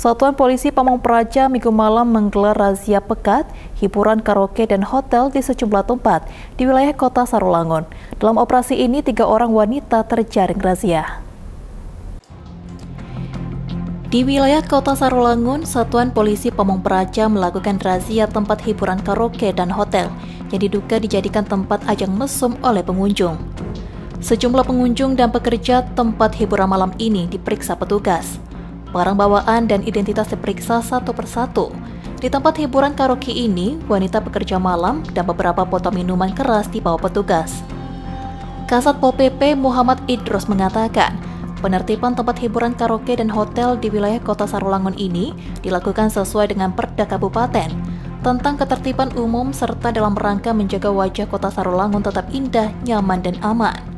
Satuan Polisi Pamong Praja minggu malam menggelar razia pekat, hiburan karaoke dan hotel di sejumlah tempat di wilayah kota Sarolangun. Dalam operasi ini, tiga orang wanita terjaring razia. Di wilayah kota Sarolangun, Satuan Polisi Pamong Praja melakukan razia tempat hiburan karaoke dan hotel yang diduga dijadikan tempat ajang mesum oleh pengunjung. Sejumlah pengunjung dan pekerja tempat hiburan malam ini diperiksa petugas. Barang bawaan dan identitas diperiksa satu persatu. Di tempat hiburan karaoke ini, wanita pekerja malam dan beberapa botol minuman keras dibawa petugas. Kasat Pol PP Muhammad Idrus mengatakan, penertiban tempat hiburan karaoke dan hotel di wilayah kota Sarolangun ini dilakukan sesuai dengan Perda Kabupaten tentang ketertiban umum serta dalam rangka menjaga wajah kota Sarolangun tetap indah, nyaman, dan aman.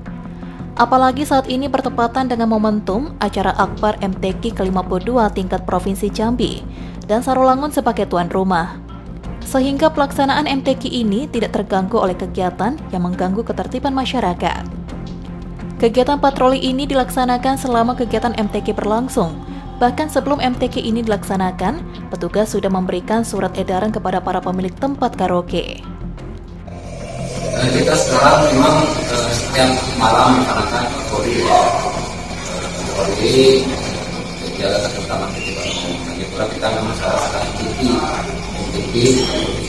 Apalagi saat ini bertepatan dengan momentum acara Akbar MTQ ke-52 tingkat Provinsi Jambi dan Sarolangun sebagai tuan rumah. Sehingga pelaksanaan MTQ ini tidak terganggu oleh kegiatan yang mengganggu ketertiban masyarakat. Kegiatan patroli ini dilaksanakan selama kegiatan MTQ berlangsung. Bahkan sebelum MTQ ini dilaksanakan, petugas sudah memberikan surat edaran kepada para pemilik tempat karaoke. Eh, kita sekarang memang setiap malam melaksanakan patroli ya. Patroli kegiatan terutama kita lagi pula kita memang salah satu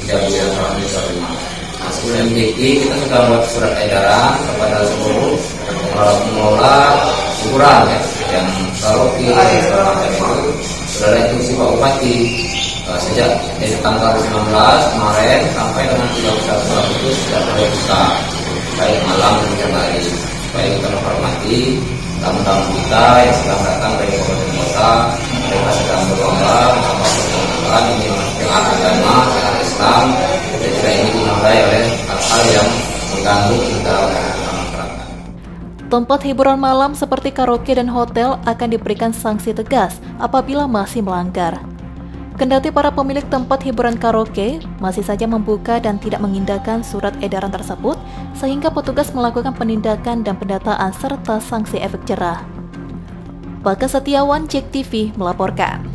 kejadian orang desa rumah nah sebelum MTQ kita sudah membuat surat edaran kepada seluruh pengelola hiburan ya. Yang segala macam itu sudah instruksi Pak Bupati uh, sejak dari tanggal 19 kemarin sampai dengan 31 Agustus sudah mulai buka baik malam siang hari. Supaya kita menghormati tamu-tamu kita yang sedang datang dari kabupaten kota mereka sedang berlomba bersama pertemuan ini dengan agama dengan Islam dan juga ini dimulai oleh hal-hal yang mengganggu kita Tempat hiburan malam seperti karaoke dan hotel akan diberikan sanksi tegas apabila masih melanggar. Kendati para pemilik tempat hiburan karaoke masih saja membuka dan tidak mengindahkan surat edaran tersebut, sehingga petugas melakukan penindakan dan pendataan serta sanksi efek jerah. Bagas Setiawan, Cek TV melaporkan.